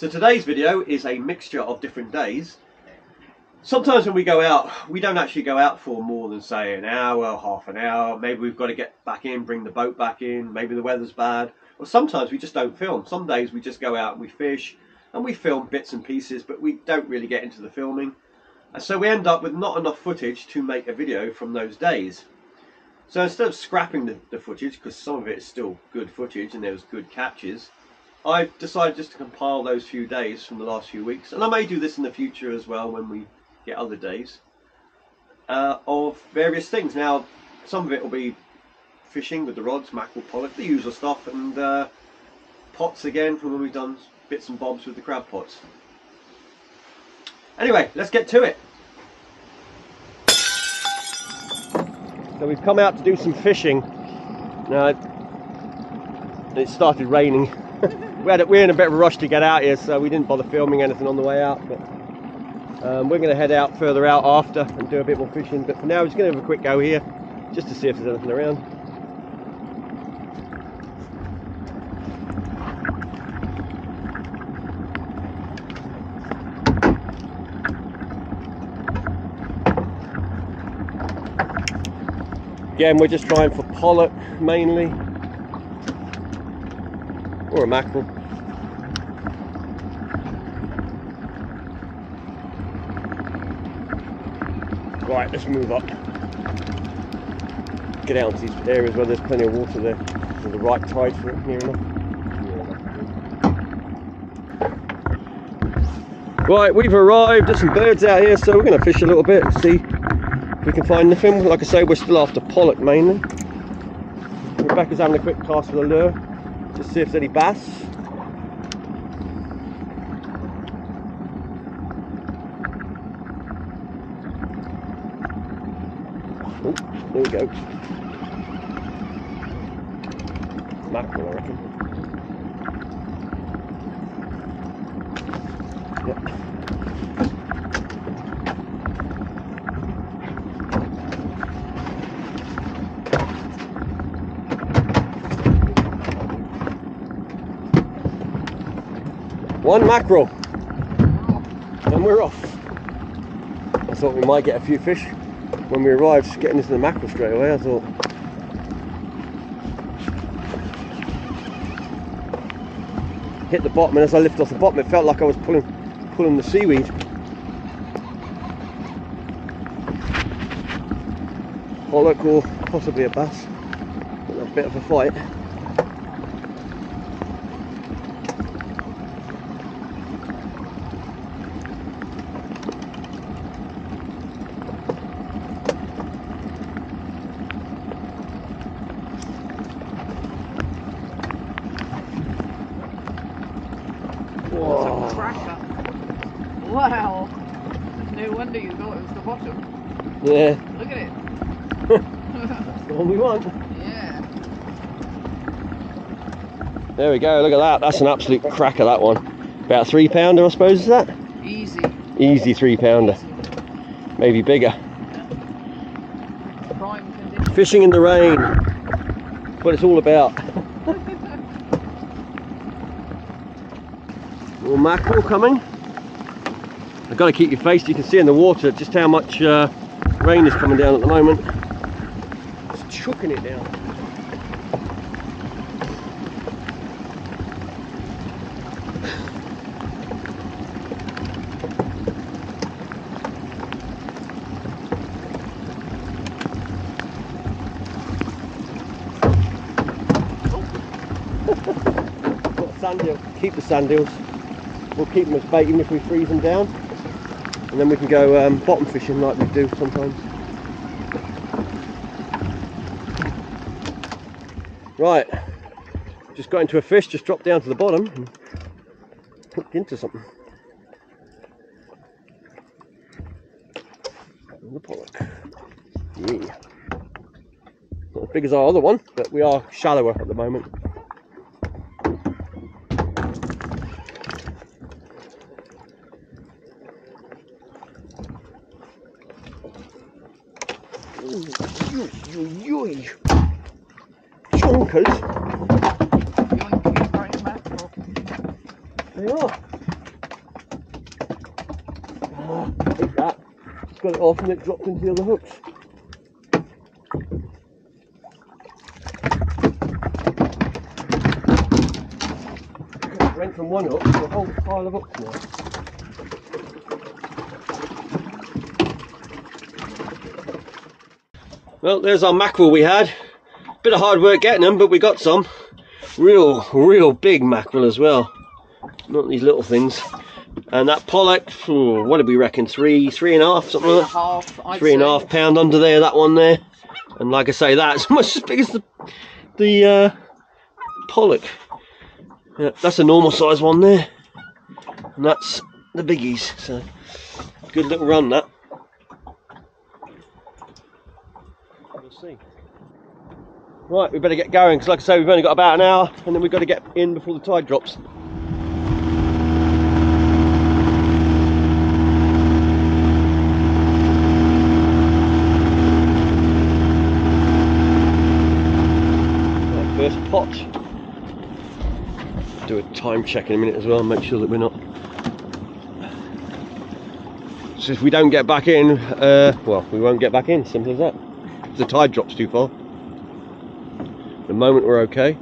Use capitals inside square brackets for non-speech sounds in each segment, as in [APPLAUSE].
So today's video is a mixture of different days. Sometimes when we go out, we don't actually go out for more than say an hour, half an hour. Maybe we've got to get back in, bring the boat back in. Maybe the weather's bad. Or sometimes we just don't film. Some days we just go out and we fish and we film bits and pieces, but we don't really get into the filming. And so we end up with not enough footage to make a video from those days. So instead of scrapping the, the footage, because some of it is still good footage and there was good catches, I've decided just to compile those few days from the last few weeks, and I may do this in the future as well when we get other days, uh, of various things. Now, some of it will be fishing with the rods, mackerel, pollock, the usual stuff, and uh, pots again from when we've done bits and bobs with the crab pots. Anyway, let's get to it. So we've come out to do some fishing. Now, it started raining. [LAUGHS] we had we're in a bit of a rush to get out here, so we didn't bother filming anything on the way out. But um, we're going to head out further out after and do a bit more fishing. But for now, we're just going to have a quick go here, just to see if there's anything around. Again, we're just trying for pollock mainly, or a mackerel. Right, let's move up. Get out into these areas where there's plenty of water there. The right tide for it, near enough. Right, we've arrived. There's some birds out here, so we're going to fish a little bit, and see if we can find anything. Like I say, we're still after pollock mainly. Rebecca's having a quick cast with a lure, just see if there's any bass. Oh, there we go. Mackerel, I reckon. Yep. One mackerel. And we're off. I thought we might get a few fish when we arrived, getting into the mackerel straight away. I thought. Hit the bottom, and as I lifted off the bottom, it felt like I was pulling, pulling the seaweed. Pollock or possibly a bass. A bit of a fight. Whoa. That's a cracker. Wow. No wonder you thought it was the bottom. Yeah, Look at it. [LAUGHS] that's the one we want. yeah. There we go, look at that. That's an absolute cracker, that one. About three pounder, I suppose, is that? Easy. Easy three pounder. Maybe bigger. Prime condition. Fishing in the rain. What it's all about. [LAUGHS] More mackerel coming. I've got to keep your face. You can see in the water just how much uh, rain is coming down at the moment. It's chucking it down. Got sand. Keep the sand. We'll keep them as bait even if we freeze them down. And then we can go um, bottom fishing like we do sometimes. Right. Just got into a fish, just dropped down to the bottom and hooked into something. The pollock. Yeah. Not as big as our other one, but we are shallower at the moment. Uiuiui. Chonkers. They are. Ah, like that. It's got it off and it dropped into the other hooks. It went from one hook to a whole pile of hooks now. Well, there's our mackerel we had. Bit of hard work getting them, but we got some. Real, real big mackerel as well. Not these little things. And that pollock, what did we reckon? Three, three and a half, something Three and a like that. half. Three and a half pound under there, that one there. And like I say, that's [LAUGHS] almost as big as the the uh, pollock. Yeah, that's a normal size one there. And that's the biggies. So good little run that. We'll see. Right, we better get going because, like I say, we've only got about an hour, and then we've got to get in before the tide drops. First pot. Do a time check in a minute as well, make sure that we're not. So if we don't get back in, uh, well, we won't get back in. Simple as that. The tide drops too far. The moment we're okay.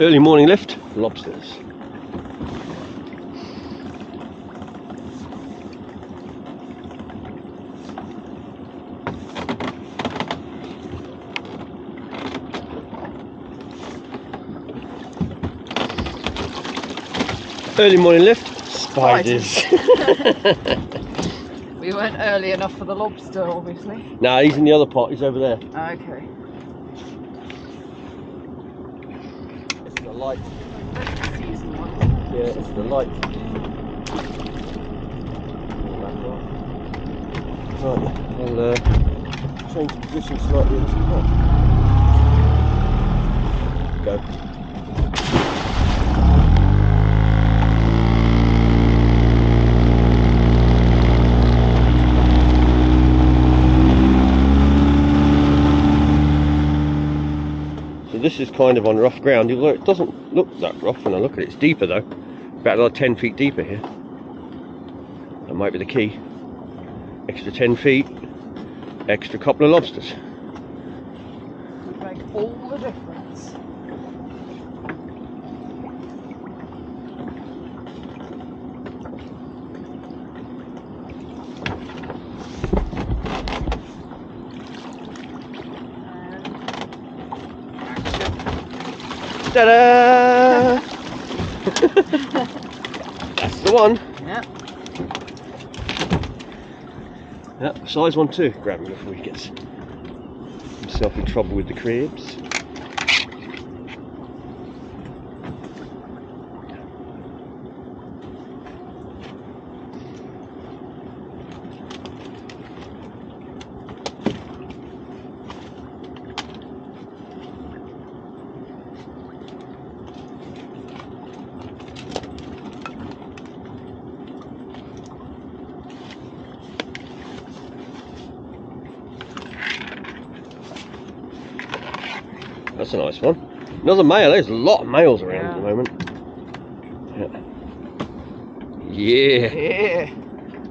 Early morning lift, lobsters. Early morning lift, spiders. [LAUGHS] We weren't early enough for the lobster, obviously. nah, he's in the other pot, he's over there. Okay. It's the light. Yeah, it's the light. Right, I'll uh, change position slightly in this pot. Go. This is kind of on rough ground, although it doesn't look that rough when I look at it. It's deeper though, about another 10 feet deeper here. That might be the key. Extra 10 feet, extra couple of lobsters. Make all the difference. And Ta-da! [LAUGHS] That's the one. yeah, Yep, size one too. Grab him before he gets himself in trouble with the cribs. That's a nice one. Another male. There's a lot of males around at the moment. Yeah. yeah, yeah,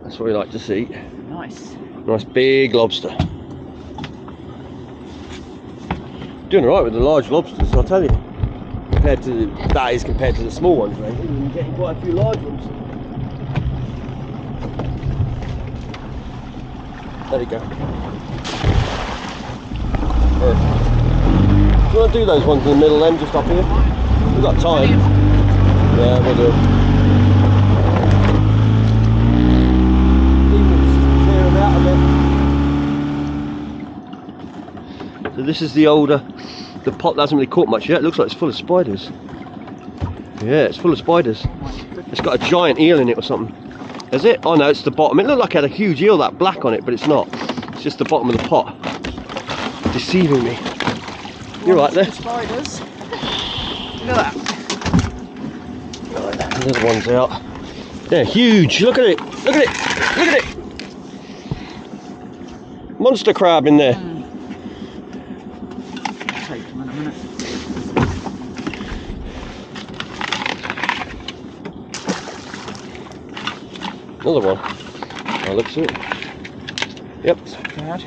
that's what we like to see. nice. Nice big lobster. Doing alright with the large lobsters, I'll tell you. Compared to the, that is compared to the small ones, mate. You're getting quite a few large ones. There you go. Perfect. Want to do those ones in the middle then, just up here? We've got time. Yeah, we'll do. Bit. So this is the older, the pot that hasn't really caught much yet. It looks like it's full of spiders. Yeah, it's full of spiders. It's got a giant eel in it or something. Is it? Oh no, it's the bottom. It looked like it had a huge eel, that black on it, but it's not. It's just the bottom of the pot. Deceiving me. You're right there. Spiders. Look at that. Right, the little one's out. They're huge. Look at it. Look at it. Look at it. Monster crab in there. Another one. Oh, looks it. Yep. Bad.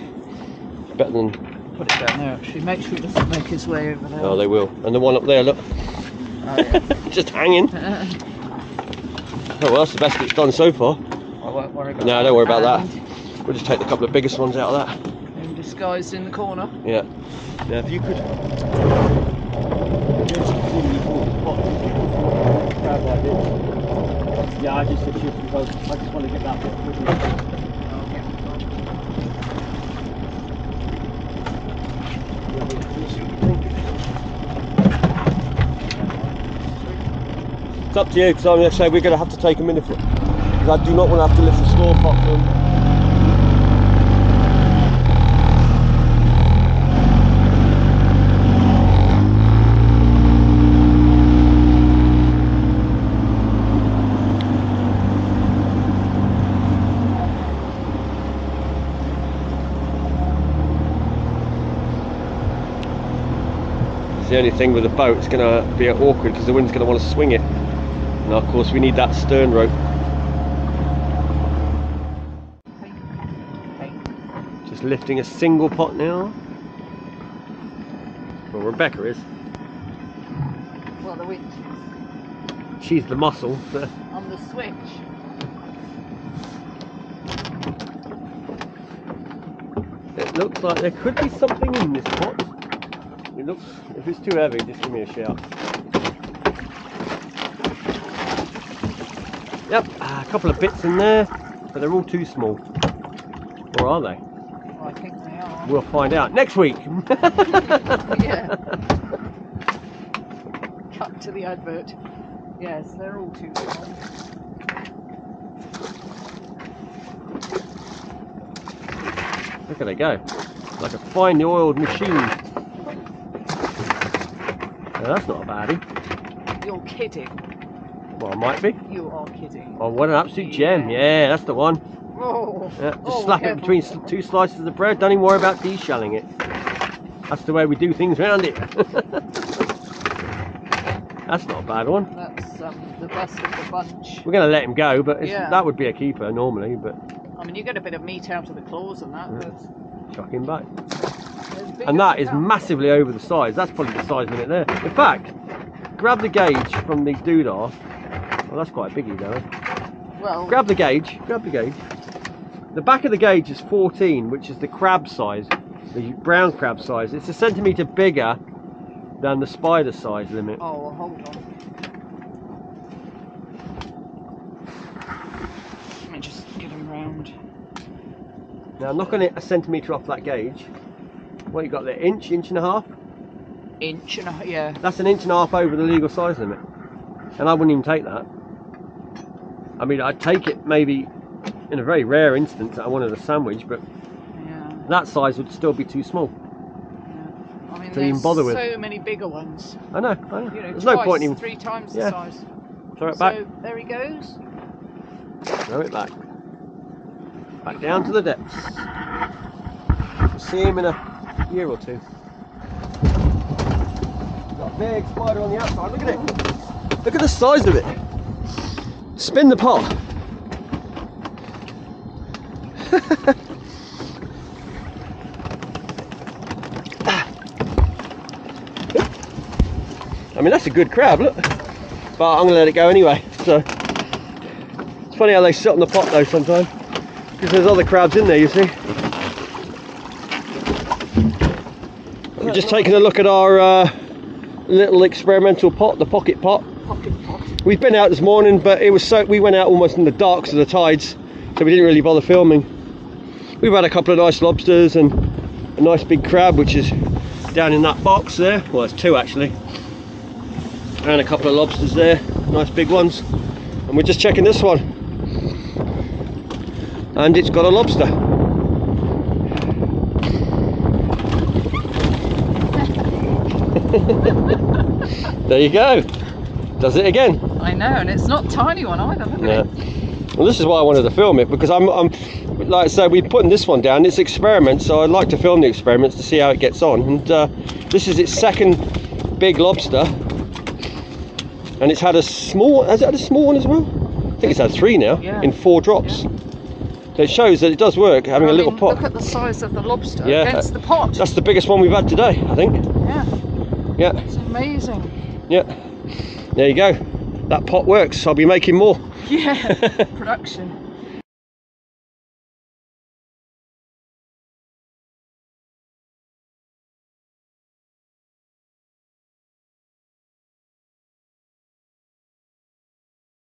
Better than Put it down there actually. Make sure it doesn't make its way over there. Oh, they will. And the one up there, look, Oh, yeah. [LAUGHS] just hanging. I Oh, well, that's the best it's done so far. I won't worry about No, that. don't worry about that. We'll just take the couple of biggest ones out of that. In disguise in the corner. Yeah. Now, if you could. Yeah, I just said shift because I just want to get that bit. It's up to you, because I'm going to say we're going to have to take a minute Because I do not want to have to lift the pot from. It's the only thing with a boat, it's going to be awkward because the wind's going to want to swing it. Now, of course, we need that stern rope. Just lifting a single pot now. Well, Rebecca is. Well, the winch She's the muscle. [LAUGHS] on the switch. It looks like there could be something in this pot. It looks, if it's too heavy, just give me a shout. Yep, a couple of bits in there, but they're all too small. Or are they? Well, I think they are. We'll find out next week. [LAUGHS] yeah. Cut to the advert. Yes, they're all too small. Look at they go. Like a finely oiled machine. Now, that's not a baddie. You're kidding. Well, it might be. You are kidding. Oh, what an absolute gem. Yeah, that's the one. Oh, Yeah, just oh, slap it between two slices of the bread. Don't even worry about deshelling it. That's the way we do things around it. [LAUGHS] That's not a bad one. That's um, the best of the bunch. We're going to let him go, but it's, Yeah. that would be a keeper normally. But I mean, you get a bit of meat out of the claws and that, but chuck him back. And that is massively over the size. That's probably the size limit there. In fact, grab the gauge from the doodah. Well, that's quite a biggie though. Well, Grab the gauge. Grab the gauge. The back of the gauge is 14, which is the crab size, the brown crab size. It's a centimetre bigger than the spider size limit. oh, well, hold on. Let me just get him round. Now, knock on it a centimetre off that gauge. What you got there? Inch, inch and a half? Inch and a yeah. That's an inch and a half over the legal size limit. And I wouldn't even take that. I mean, I'd take it maybe in a very rare instance that I wanted a sandwich, but Yeah, that size would still be too small. yeah. I mean, To even there's bother with. so many bigger ones. I know, I know. You know, There's twice, no point in even three times the Yeah. size. throw it back. So there he goes. Throw it back. Back down to the depths. We'll see him in a year or two. Got a big spider on the outside. Look at it. Look at the size of it. Spin the pot. [LAUGHS] I mean, that's a good crab, look. But I'm going to let it go anyway. So it's funny how they sit on the pot though sometimes. Because there's other crabs in there, you see. We're just taking a look at our uh, little experimental pot, the pocket pot. Pocket pot. We've been out this morning, but it was so we went out almost in the dark of the tides, so we didn't really bother filming. We've had a couple of nice lobsters and a nice big crab, which is down in that box there. Well, there's two actually, and a couple of lobsters there, nice big ones. And we're just checking this one, and it's got a lobster. [LAUGHS] there you go. Does it again. I know, and it's not a tiny one either. Yeah. it. Well, this is why I wanted to film it because I'm, I'm like I said, we're putting this one down. It's experiment, so I'd like to film the experiments to see how it gets on. And uh, this is its second big lobster, and it's had a small. Has it had a small one as well? I think it's had three now Yeah. in four drops. So it shows that it does work having a little pot. Look at the size of the lobster Yeah. against the pot. That's the biggest one we've had today, I think. yeah, Yeah, it's amazing. yeah. There you go. That pot works. I'll be making more. Yeah, [LAUGHS] production.